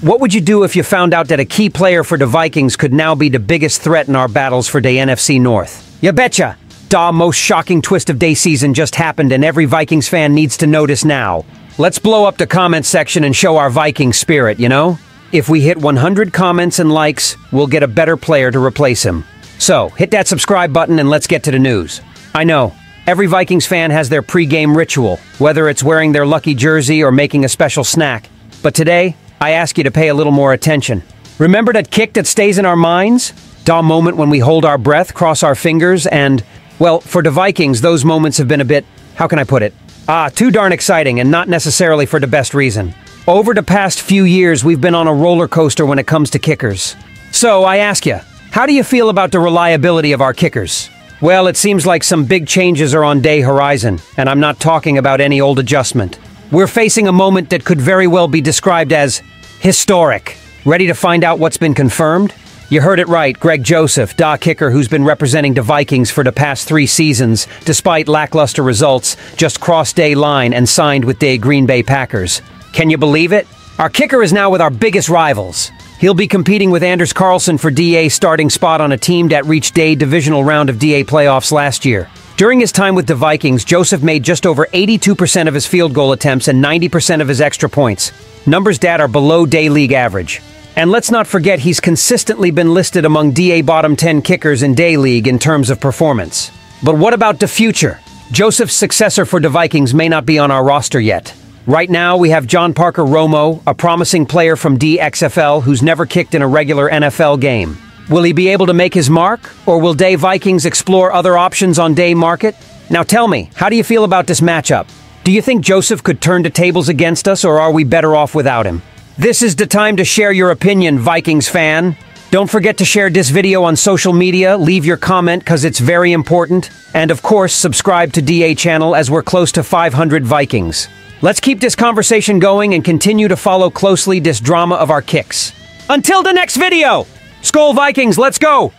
What would you do if you found out that a key player for the Vikings could now be the biggest threat in our battles for the NFC North? You betcha! Da most shocking twist of day season just happened and every Vikings fan needs to notice now. Let's blow up the comment section and show our Viking spirit, you know? If we hit 100 comments and likes, we'll get a better player to replace him. So, hit that subscribe button and let's get to the news. I know, every Vikings fan has their pre-game ritual, whether it's wearing their lucky jersey or making a special snack. But today, I ask you to pay a little more attention. Remember that kick that stays in our minds? Da moment when we hold our breath, cross our fingers, and, well, for the Vikings, those moments have been a bit, how can I put it? Ah, too darn exciting and not necessarily for the best reason. Over the past few years, we've been on a roller coaster when it comes to kickers. So I ask you, how do you feel about the reliability of our kickers? Well, it seems like some big changes are on day horizon, and I'm not talking about any old adjustment. We're facing a moment that could very well be described as historic. Ready to find out what's been confirmed? You heard it right, Greg Joseph, Da kicker who's been representing the Vikings for the past three seasons, despite lackluster results, just crossed day line and signed with the Green Bay Packers. Can you believe it? Our kicker is now with our biggest rivals. He'll be competing with Anders Carlson for DA starting spot on a team that reached day divisional round of DA playoffs last year. During his time with the Vikings, Joseph made just over 82% of his field goal attempts and 90% of his extra points. Numbers that are below day league average. And let's not forget he's consistently been listed among DA bottom 10 kickers in Day League in terms of performance. But what about the future? Joseph's successor for the Vikings may not be on our roster yet. Right now, we have John Parker Romo, a promising player from DXFL who's never kicked in a regular NFL game. Will he be able to make his mark, or will Day Vikings explore other options on Day Market? Now tell me, how do you feel about this matchup? Do you think Joseph could turn the tables against us, or are we better off without him? This is the time to share your opinion, Vikings fan. Don't forget to share this video on social media, leave your comment because it's very important, and of course, subscribe to DA channel as we're close to 500 Vikings. Let's keep this conversation going and continue to follow closely this drama of our kicks. Until the next video! Skol Vikings, let's go!